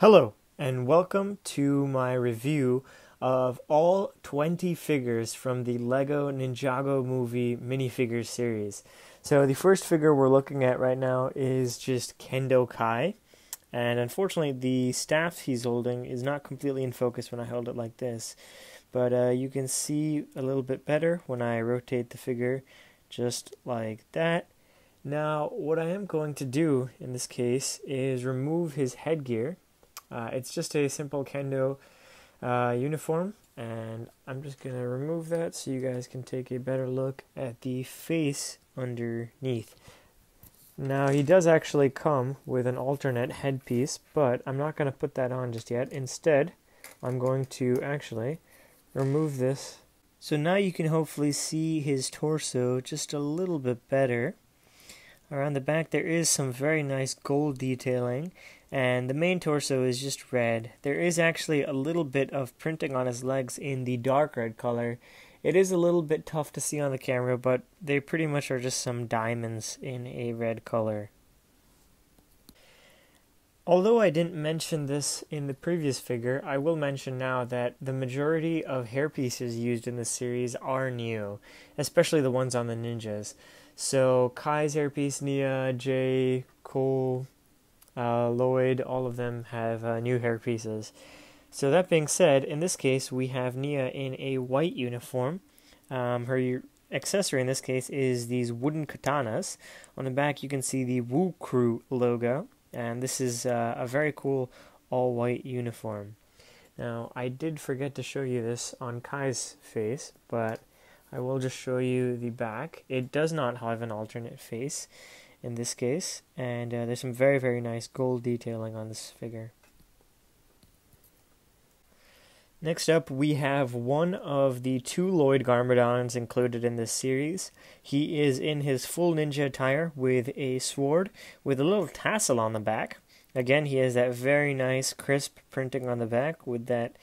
Hello, and welcome to my review of all 20 figures from the LEGO Ninjago movie minifigures series. So, the first figure we're looking at right now is just Kendo Kai, and unfortunately, the staff he's holding is not completely in focus when I hold it like this, but uh, you can see a little bit better when I rotate the figure just like that. Now, what I am going to do in this case is remove his headgear uh, it's just a simple kendo uh, uniform, and I'm just going to remove that so you guys can take a better look at the face underneath. Now, he does actually come with an alternate headpiece, but I'm not going to put that on just yet. Instead, I'm going to actually remove this. So now you can hopefully see his torso just a little bit better. Around the back, there is some very nice gold detailing, and the main torso is just red. There is actually a little bit of printing on his legs in the dark red color. It is a little bit tough to see on the camera, but they pretty much are just some diamonds in a red color. Although I didn't mention this in the previous figure, I will mention now that the majority of hairpieces used in this series are new, especially the ones on the ninjas. So Kai's hairpiece, Nya, Jay, Cole, uh, Lloyd, all of them have uh, new hairpieces. So that being said, in this case, we have Nya in a white uniform. Um, her accessory in this case is these wooden katanas. On the back, you can see the Wu-Cru logo and this is uh, a very cool all white uniform. Now, I did forget to show you this on Kai's face, but I will just show you the back. It does not have an alternate face in this case, and uh, there's some very, very nice gold detailing on this figure. Next up, we have one of the two Lloyd Garmadons included in this series. He is in his full ninja attire with a sword with a little tassel on the back. Again, he has that very nice, crisp printing on the back with that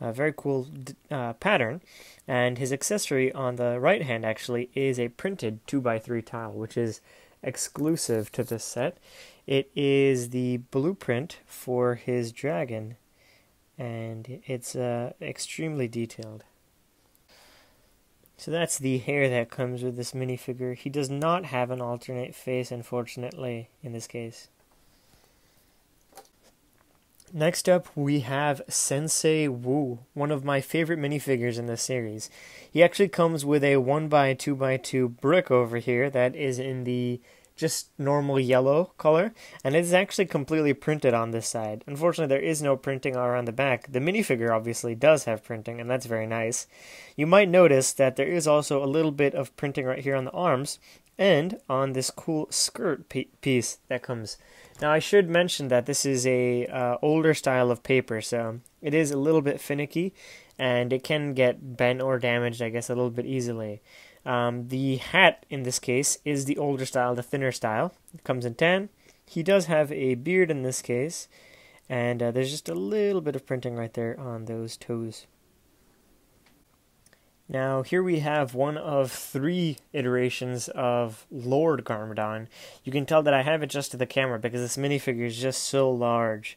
uh, very cool uh, pattern. And his accessory on the right hand actually is a printed 2x3 tile, which is exclusive to this set. It is the blueprint for his dragon and it's uh, extremely detailed. So that's the hair that comes with this minifigure. He does not have an alternate face, unfortunately, in this case. Next up, we have Sensei Wu, one of my favorite minifigures in this series. He actually comes with a 1x2x2 brick over here that is in the just normal yellow color, and it's actually completely printed on this side. Unfortunately, there is no printing around the back. The minifigure obviously does have printing, and that's very nice. You might notice that there is also a little bit of printing right here on the arms, and on this cool skirt piece that comes. Now, I should mention that this is a uh, older style of paper, so it is a little bit finicky, and it can get bent or damaged, I guess, a little bit easily. Um, the hat in this case is the older style, the thinner style. It comes in tan. He does have a beard in this case, and uh, there's just a little bit of printing right there on those toes. Now, here we have one of three iterations of Lord Garmadon. You can tell that I have adjusted the camera because this minifigure is just so large.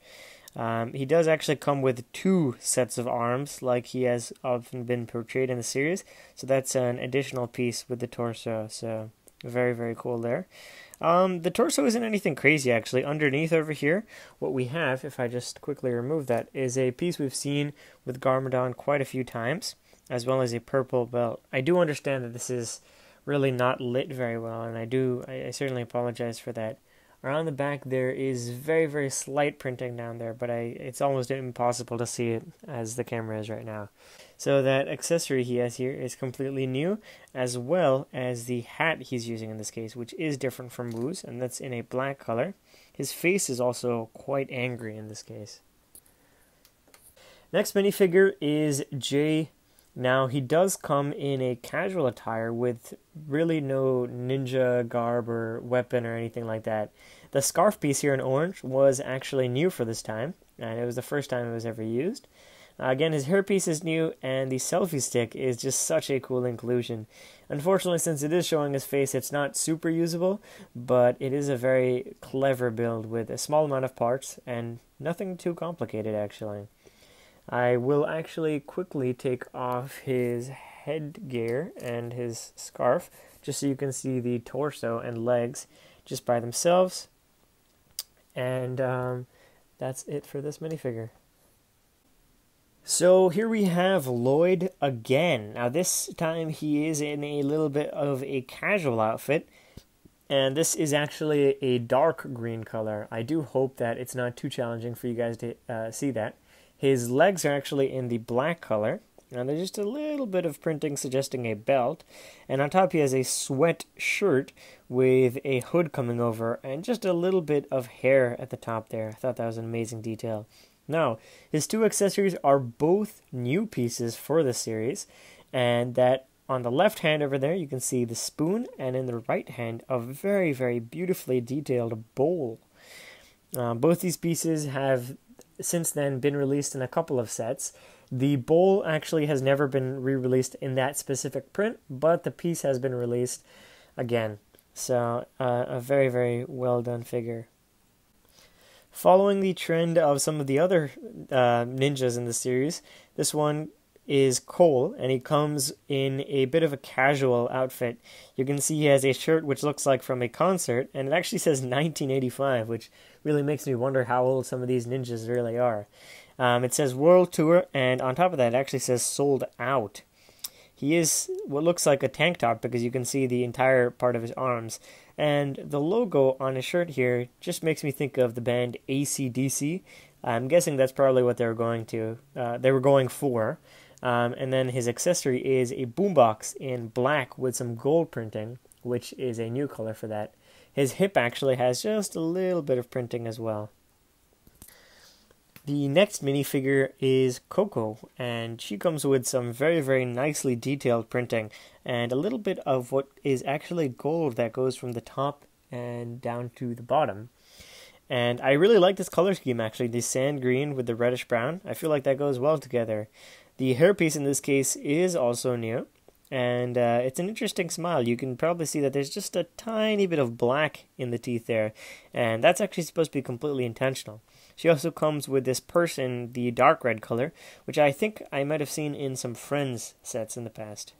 Um, he does actually come with two sets of arms, like he has often been portrayed in the series. So that's an additional piece with the torso. So very, very cool there. Um, the torso isn't anything crazy actually. Underneath over here, what we have, if I just quickly remove that, is a piece we've seen with Garmadon quite a few times, as well as a purple belt. I do understand that this is really not lit very well, and I do, I, I certainly apologize for that. Around the back there is very very slight printing down there, but I it's almost impossible to see it as the camera is right now. So that accessory he has here is completely new, as well as the hat he's using in this case, which is different from Wu's, and that's in a black color. His face is also quite angry in this case. Next minifigure is Jay now, he does come in a casual attire with really no ninja garb or weapon or anything like that. The scarf piece here in orange was actually new for this time, and it was the first time it was ever used. Uh, again, his hairpiece is new, and the selfie stick is just such a cool inclusion. Unfortunately, since it is showing his face, it's not super usable, but it is a very clever build with a small amount of parts and nothing too complicated, actually. I will actually quickly take off his headgear and his scarf just so you can see the torso and legs just by themselves. And um, that's it for this minifigure. So here we have Lloyd again. Now, this time he is in a little bit of a casual outfit, and this is actually a dark green color. I do hope that it's not too challenging for you guys to uh, see that. His legs are actually in the black color, and there's just a little bit of printing suggesting a belt. And on top, he has a sweat shirt with a hood coming over and just a little bit of hair at the top there. I thought that was an amazing detail. Now, his two accessories are both new pieces for the series, and that on the left hand over there, you can see the spoon, and in the right hand, a very, very beautifully detailed bowl. Uh, both these pieces have since then been released in a couple of sets. The bowl actually has never been re released in that specific print, but the piece has been released again. So, uh, a very, very well done figure. Following the trend of some of the other uh, ninjas in the series, this one is Cole, and he comes in a bit of a casual outfit. You can see he has a shirt which looks like from a concert, and it actually says 1985, which really makes me wonder how old some of these ninjas really are. Um, it says World Tour, and on top of that, it actually says sold out. He is what looks like a tank top because you can see the entire part of his arms. And the logo on his shirt here just makes me think of the band ACDC. I'm guessing that's probably what they were going to. Uh, they were going for. Um, and then his accessory is a boombox in black with some gold printing, which is a new color for that. His hip actually has just a little bit of printing as well. The next minifigure is Koko, and she comes with some very, very nicely detailed printing and a little bit of what is actually gold that goes from the top and down to the bottom. And I really like this color scheme actually, the sand green with the reddish brown. I feel like that goes well together. The hairpiece in this case is also new, and uh, it's an interesting smile. You can probably see that there's just a tiny bit of black in the teeth there, and that's actually supposed to be completely intentional. She also comes with this purse in the dark red color, which I think I might have seen in some Friends sets in the past.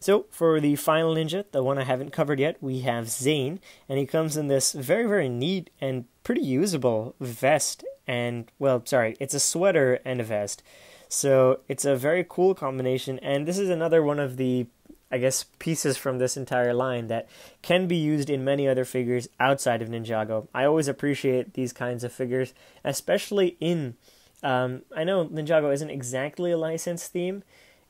So, for the final ninja, the one I haven't covered yet, we have Zane, and he comes in this very, very neat and pretty usable vest. And, well, sorry, it's a sweater and a vest. So, it's a very cool combination, and this is another one of the I guess, pieces from this entire line that can be used in many other figures outside of Ninjago. I always appreciate these kinds of figures, especially in. Um, I know Ninjago isn't exactly a licensed theme.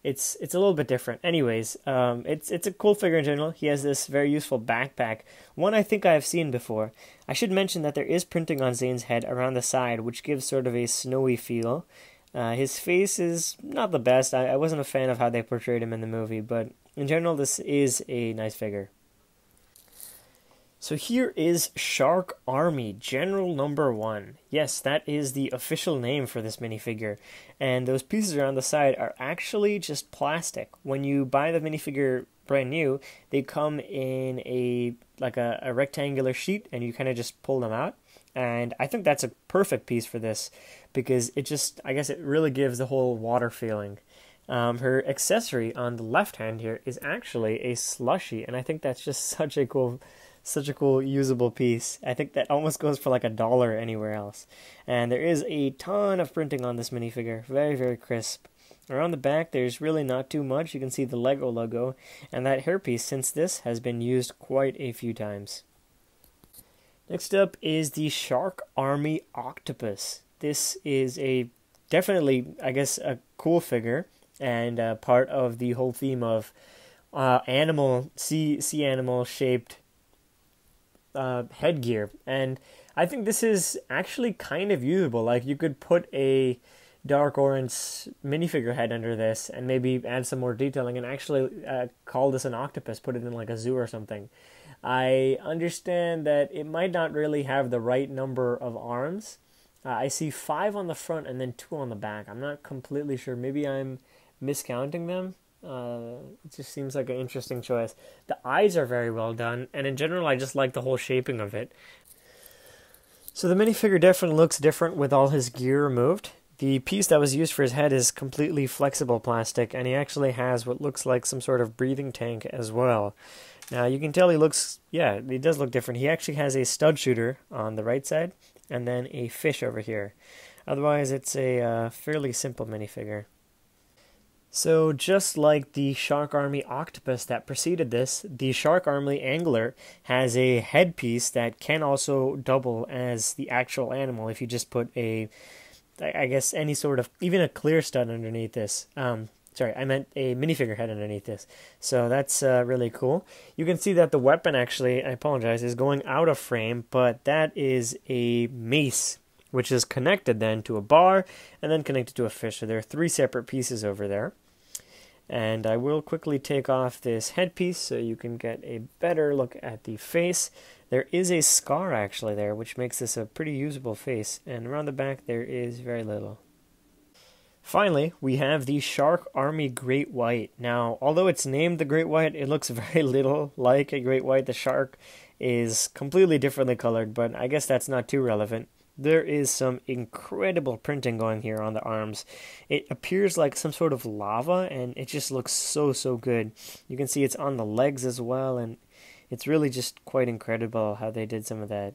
It's it's a little bit different. Anyways, um, it's it's a cool figure in general. He has this very useful backpack, one I think I have seen before. I should mention that there is printing on Zane's head around the side, which gives sort of a snowy feel. Uh, his face is not the best. I, I wasn't a fan of how they portrayed him in the movie, but in general, this is a nice figure. So here is Shark Army General Number One. Yes, that is the official name for this minifigure. And those pieces around the side are actually just plastic. When you buy the minifigure brand new, they come in a like a, a rectangular sheet and you kind of just pull them out. And I think that's a perfect piece for this because it just I guess it really gives the whole water feeling. Um, her accessory on the left hand here is actually a slushy, and I think that's just such a cool, such a cool usable piece. I think that almost goes for like a dollar anywhere else. And there is a ton of printing on this minifigure, very very crisp. Around the back, there's really not too much. You can see the Lego logo and that hairpiece, since this has been used quite a few times. Next up is the Shark Army Octopus. This is a definitely, I guess, a cool figure and uh, part of the whole theme of uh, animal sea sea animal shaped uh, headgear. And I think this is actually kind of usable. Like you could put a dark orange minifigure head under this and maybe add some more detailing and actually uh, call this an octopus, put it in like a zoo or something. I understand that it might not really have the right number of arms, Uh, I see five on the front and then two on the back. I'm not completely sure. Maybe I'm miscounting them. Uh, it just seems like an interesting choice. The eyes are very well done, and in general, I just like the whole shaping of it. So the minifigure definitely looks different with all his gear removed. The piece that was used for his head is completely flexible plastic, and he actually has what looks like some sort of breathing tank as well. Now you can tell he looks, yeah, he does look different. He actually has a stud shooter on the right side, and then a fish over here. Otherwise, it's a uh, fairly simple minifigure. So, just like the Shark Army octopus that preceded this, the Shark Army angler has a headpiece that can also double as the actual animal if you just put a, I guess, any sort of, even a clear stud underneath this. Um, sorry, I meant a minifigure head underneath this. So that's uh, really cool. You can see that the weapon actually, I apologize, is going out of frame, but that is a mace which is connected then to a bar and then connected to a fish. So there are three separate pieces over there. And I will quickly take off this headpiece so you can get a better look at the face. There is a scar actually there, which makes this a pretty usable face. And around the back there is very little. Finally, we have the Shark Army Great White. Now, although it's named the Great White, it looks very little like a Great White. The shark is completely differently colored, but I guess that's not too relevant. There is some incredible printing going here on the arms. It appears like some sort of lava, and it just looks so, so good. You can see it's on the legs as well, and it's really just quite incredible how they did some of that.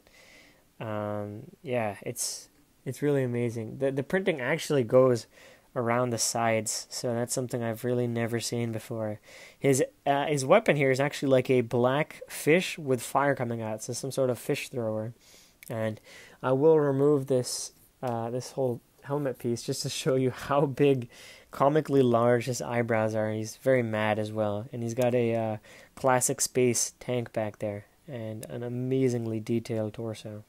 Um, yeah, it's it's really amazing. The the printing actually goes around the sides, so that's something I've really never seen before. His uh, his weapon here is actually like a black fish with fire coming out, so some sort of fish thrower. And I will remove this uh, this whole helmet piece just to show you how big, comically large his eyebrows are. He's very mad as well, and he's got a uh, classic space tank back there and an amazingly detailed torso.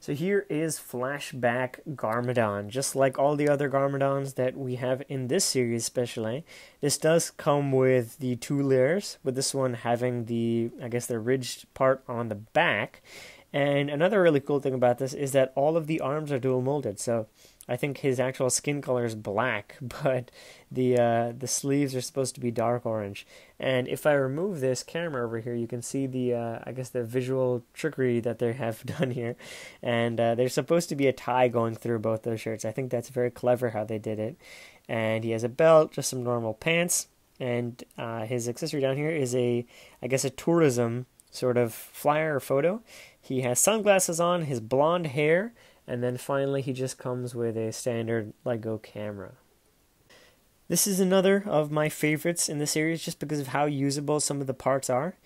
So here is Flashback Garmadon. Just like all the other Garmadons that we have in this series especially, this does come with the two layers, with this one having the, I guess, the ridged part on the back, and another really cool thing about this is that all of the arms are dual molded. So I think his actual skin color is black, but the uh, the sleeves are supposed to be dark orange. And if I remove this camera over here, you can see the uh, I guess the visual trickery that they have done here. And uh, there's supposed to be a tie going through both those shirts. I think that's very clever how they did it. And he has a belt, just some normal pants, and uh, his accessory down here is a I guess a tourism sort of flyer or photo he has sunglasses on, his blonde hair, and then finally he just comes with a standard Lego camera. This is another of my favorites in the series just because of how usable some of the parts are.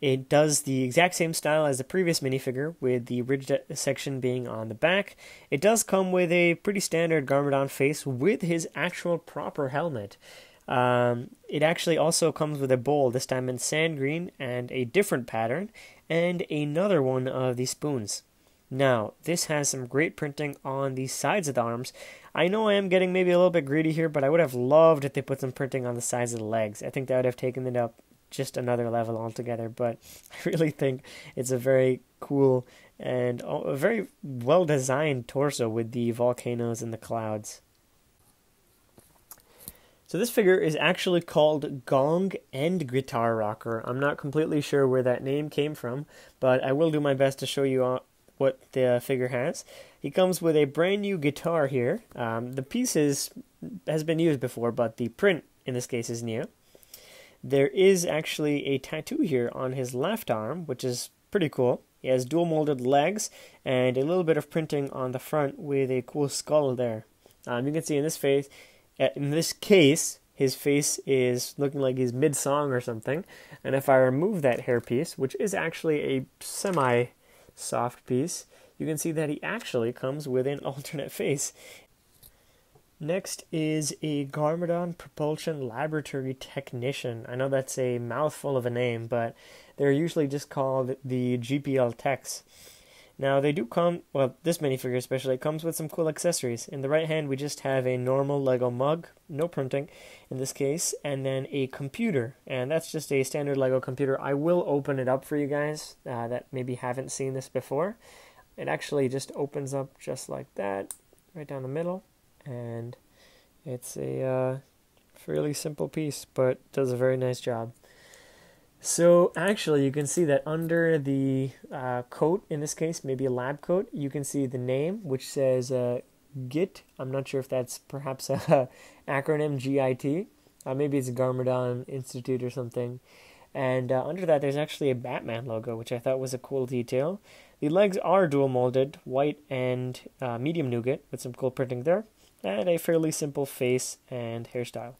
It does the exact same style as the previous minifigure, with the ridged section being on the back. It does come with a pretty standard Garmadon face with his actual proper helmet. Um, it actually also comes with a bowl, this time in sand green and a different pattern, and another one of the spoons. Now, this has some great printing on the sides of the arms. I know I am getting maybe a little bit greedy here, but I would have loved if they put some printing on the sides of the legs. I think that would have taken it up just another level altogether, but I really think it's a very cool and a very well designed torso with the volcanoes and the clouds. So this figure is actually called Gong and Guitar Rocker. I'm not completely sure where that name came from, but I will do my best to show you what the figure has. He comes with a brand new guitar here. Um, the piece is, has been used before, but the print in this case is new. There is actually a tattoo here on his left arm, which is pretty cool. He has dual molded legs and a little bit of printing on the front with a cool skull there. Um, you can see in this face uh, in this case, his face is looking like he's mid song or something. And if I remove that hairpiece, which is actually a semi soft piece, you can see that he actually comes with an alternate face. Next is a Garmadon Propulsion Laboratory Technician. I know that's a mouthful of a name, but they're usually just called the GPL Techs. Now they do come, well, this minifigure especially comes with some cool accessories. In the right hand, we just have a normal Lego mug, no printing in this case, and then a computer, and that's just a standard Lego computer. I will open it up for you guys uh, that maybe haven't seen this before. it actually just opens up just like that, right down the middle, and it's a uh, fairly simple piece, but does a very nice job. So actually, you can see that under the uh, coat, in this case, maybe a lab coat, you can see the name, which says uh, GIT. I'm not sure if that's perhaps a acronym GIT. Uh, maybe it's a Garmadon Institute or something. And uh, under that, there's actually a Batman logo, which I thought was a cool detail. The legs are dual molded, white and uh, medium nougat, with some cool printing there, and a fairly simple face and hairstyle.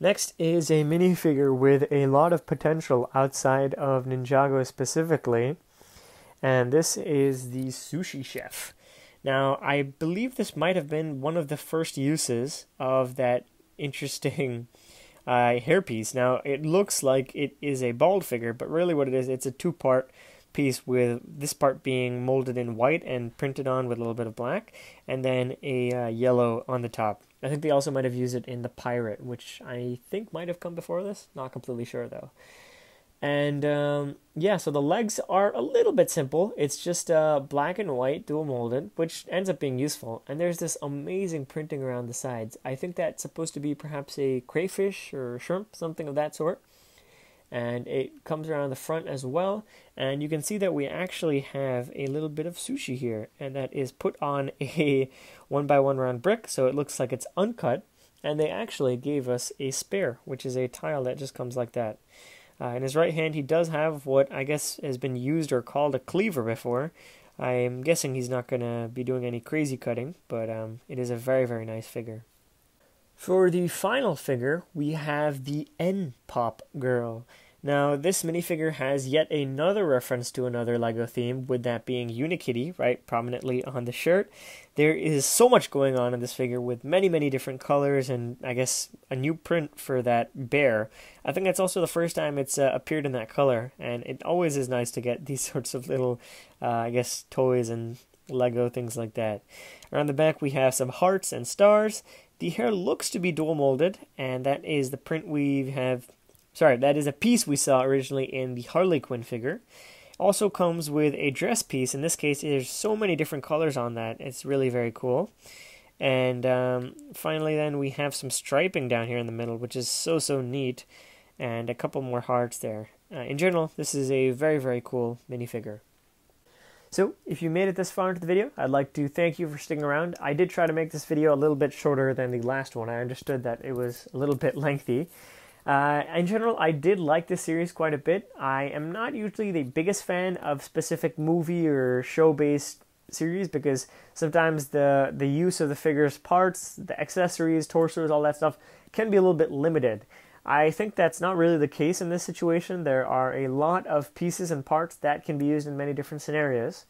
Next is a minifigure with a lot of potential outside of Ninjago specifically, and this is the Sushi Chef. Now, I believe this might have been one of the first uses of that interesting uh, hairpiece. Now, it looks like it is a bald figure, but really what it is, it's a two part piece with this part being molded in white and printed on with a little bit of black, and then a uh, yellow on the top. I think they also might have used it in the Pirate, which I think might have come before this. Not completely sure though. And um, yeah, so the legs are a little bit simple. It's just uh, black and white, dual molded, which ends up being useful. And there's this amazing printing around the sides. I think that's supposed to be perhaps a crayfish or shrimp, something of that sort and it comes around the front as well. And you can see that we actually have a little bit of sushi here and that is put on a one by one round brick so it looks like it's uncut. And they actually gave us a spare which is a tile that just comes like that. Uh, in his right hand he does have what i guess has been used or called a cleaver before. I'm guessing he's not going to be doing any crazy cutting but um, it is a very very nice figure for the final figure, we have the N Pop Girl. Now, this minifigure has yet another reference to another LEGO theme, with that being Unikitty, right, prominently on the shirt. There is so much going on in this figure with many, many different colors, and I guess a new print for that bear. I think that's also the first time it's uh, appeared in that color, and it always is nice to get these sorts of little, uh, I guess, toys and Lego things like that. Around the back, we have some hearts and stars. The hair looks to be dual molded, and that is the print we have. Sorry, that is a piece we saw originally in the Harley Quinn figure. Also comes with a dress piece. In this case, there's so many different colors on that. It's really very cool. And um, finally, then we have some striping down here in the middle, which is so so neat, and a couple more hearts there. Uh, in general, this is a very very cool minifigure. So, if you made it this far into the video, I'd like to thank you for sticking around. I did try to make this video a little bit shorter than the last one. I understood that it was a little bit lengthy. Uh, in general, I did like this series quite a bit. I am not usually the biggest fan of specific movie or show-based series because sometimes the the use of the figures parts, the accessories, torsos, all that stuff can be a little bit limited. I think that's not really the case in this situation. There are a lot of pieces and parts that can be used in many different scenarios.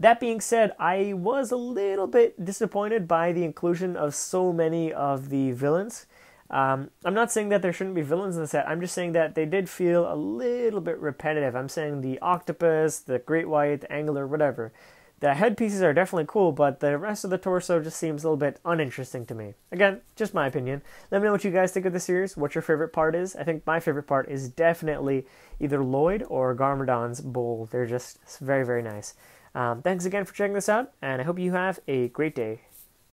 That being said, I was a little bit disappointed by the inclusion of so many of the villains. Um, I'm not saying that there shouldn't be villains in the set. I'm just saying that they did feel a little bit repetitive. I'm saying the octopus, the great white, the angler, whatever. The headpieces are definitely cool, but the rest of the torso just seems a little bit uninteresting to me. Again, just my opinion. Let me know what you guys think of the series, what your favorite part is. I think my favorite part is definitely either Lloyd or Garmadon's bowl. They're just very, very nice. Um, thanks again for checking this out, and I hope you have a great day.